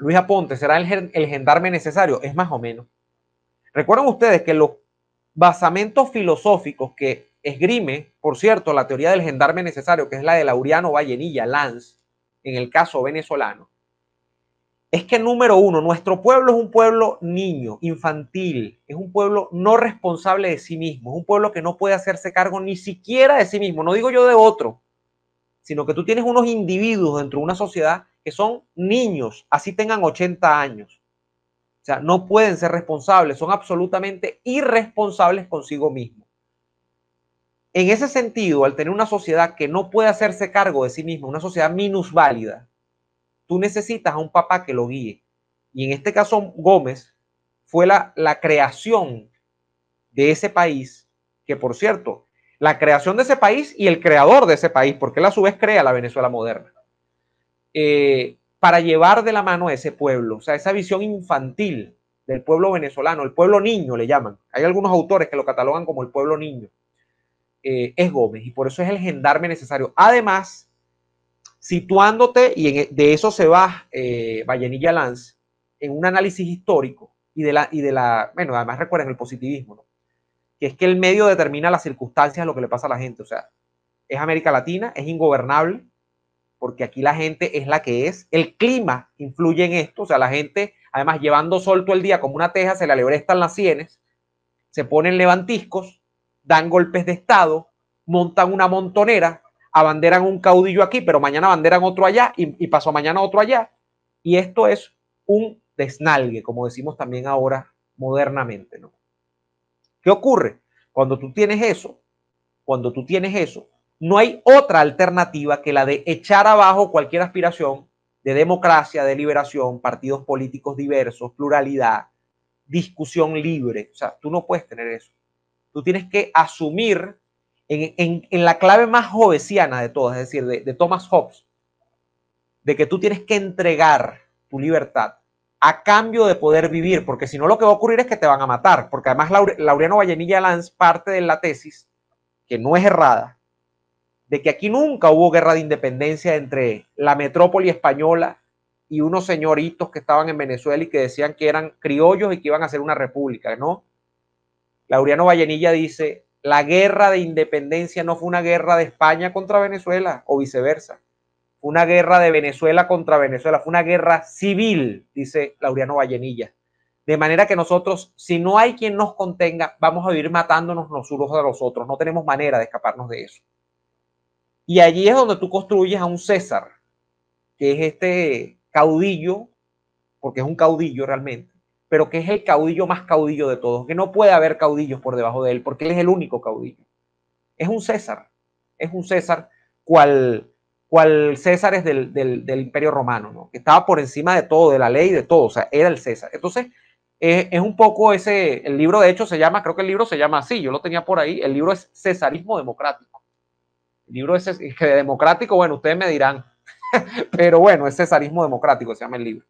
Luis Aponte, ¿será el, gendarme necesario? Es más o menos. Recuerden ustedes que los basamentos filosóficos que esgrime, por cierto, la teoría del gendarme necesario, que es la de Laureano Vallenilla, Lanz, en el caso venezolano, es que número uno, nuestro pueblo es un pueblo niño, infantil, es un pueblo no responsable de sí mismo, es un pueblo que no puede hacerse cargo ni siquiera de sí mismo, no digo yo de otro, sino que tú tienes unos individuos dentro de una sociedad que son niños, así tengan 80 años. O sea, no pueden ser responsables, son absolutamente irresponsables consigo mismos. En ese sentido, al tener una sociedad que no puede hacerse cargo de sí misma, una sociedad minusválida, tú necesitas a un papá que lo guíe. Y en este caso, Gómez fue la, la creación de ese país, que por cierto, la creación de ese país y el creador de ese país, porque él a su vez crea la Venezuela moderna, eh, para llevar de la mano a ese pueblo, o sea, esa visión infantil del pueblo venezolano, el pueblo niño le llaman. Hay algunos autores que lo catalogan como el pueblo niño. Eh, es Gómez y por eso es el gendarme necesario. Además, situándote, y e, de eso se va eh, Vallenilla Lanz, en un análisis histórico y de la, y de la, bueno, además recuerden el positivismo, ¿no? Que es que el medio determina las circunstancias de lo que le pasa a la gente. O sea, es América Latina, es ingobernable, porque aquí la gente es la que es. El clima influye en esto, o sea, la gente, además llevando sol todo el día como una teja, se le alebrestan las sienes, se ponen levantiscos, dan golpes de Estado, montan una montonera, abanderan un caudillo aquí, pero mañana abanderan otro allá y, y pasó mañana otro allá. Y esto es un desnalgue, como decimos también ahora modernamente, ¿no? ¿Qué ocurre? Cuando tú tienes eso, cuando tú tienes eso, no hay otra alternativa que la de echar abajo cualquier aspiración de democracia, de liberación, partidos políticos diversos, pluralidad, discusión libre. O sea, tú no puedes tener eso tú tienes que asumir en, la clave más jovesiana de todas, es decir, de, Thomas Hobbes, de que tú tienes que entregar tu libertad a cambio de poder vivir, porque si no lo que va a ocurrir es que te van a matar, porque además Laureano Vallenilla Lanz parte de la tesis, que no es errada, de que aquí nunca hubo guerra de independencia entre la metrópoli española y unos señoritos que estaban en Venezuela y que decían que eran criollos y que iban a hacer una república, ¿no? Laureano Vallenilla dice, la guerra de independencia no fue una guerra de España contra Venezuela o viceversa. Fue una guerra de Venezuela contra Venezuela, fue una guerra civil, dice Laureano Vallenilla. De manera que nosotros, si no hay quien nos contenga, vamos a vivir matándonos los unos a los otros. No tenemos manera de escaparnos de eso. Y allí es donde tú construyes a un César, que es este caudillo, porque es un caudillo realmente, pero que es el caudillo más caudillo de todos, que no puede haber caudillos por debajo de él, porque él es el único caudillo. Es un César, es un César cual, cual César es del, del, imperio romano, ¿no? que estaba por encima de todo, de la ley, de todo, o sea, era el César. Entonces, es un poco ese, el libro de hecho se llama, creo que el libro se llama así, yo lo tenía por ahí, el libro es Cesarismo Democrático. El libro es, es democrático, bueno, ustedes me dirán, pero bueno, es Cesarismo Democrático, se llama el libro.